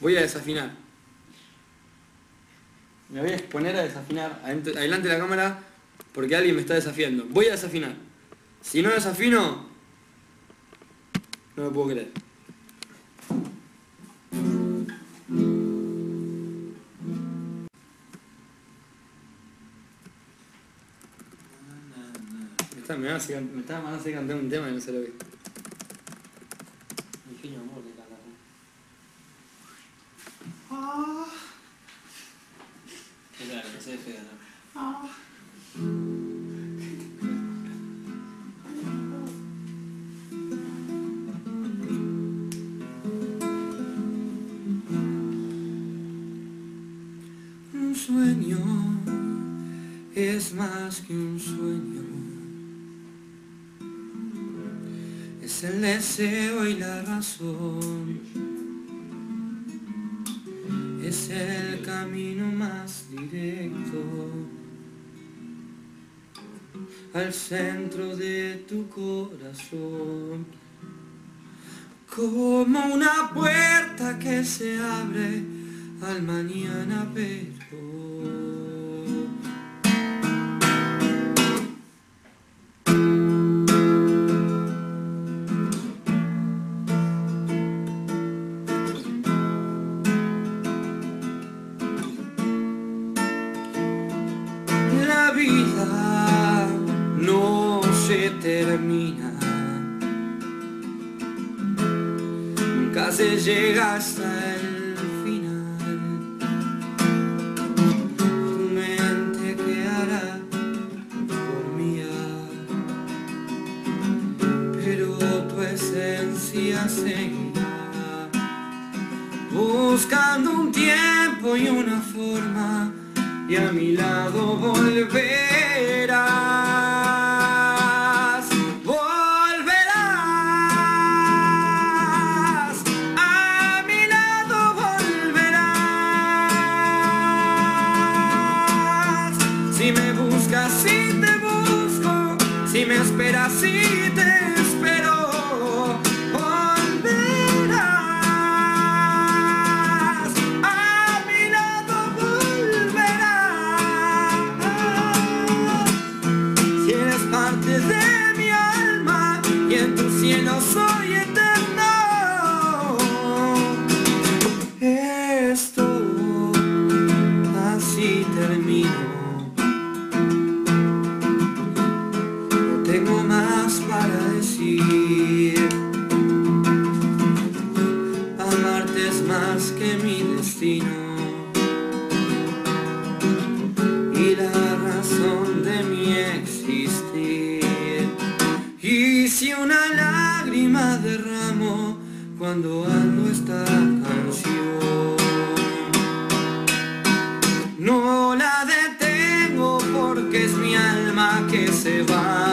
Voy a desafinar. Me voy a exponer a desafinar adelante de la cámara porque alguien me está desafiando. Voy a desafinar. Si no desafino, no me puedo creer. Me está, me, van a un tema y no sé lo que. Mi genio amor de cantar. Ah, Claro, que se de fea, ¿no? ah. Un sueño es más que un sueño. Es el deseo y la razón. Es el camino más directo al centro de tu corazón. Como una puerta que se abre al mañana pero La vida termina Nunca se llega hasta el final. Tu mente quedará por mía. Pero tu esencia seguirá Buscando un tiempo y una forma y a mi lado volverás, si me esperas, si te espero, volverás, a mi lado volverás. Si eres parte de más que mi destino. Y la razón de mi existir. Y si una lágrima derramo cuando ando esta canción, no la detengo porque es mi alma que se va,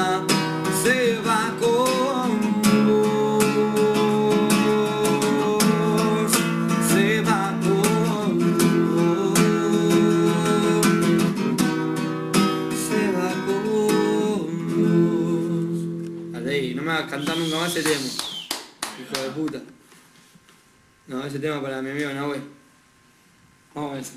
Cantar nunca más ese tema. Hijo de puta. No, ese tema para mi amigo Nahue. Vamos a esa.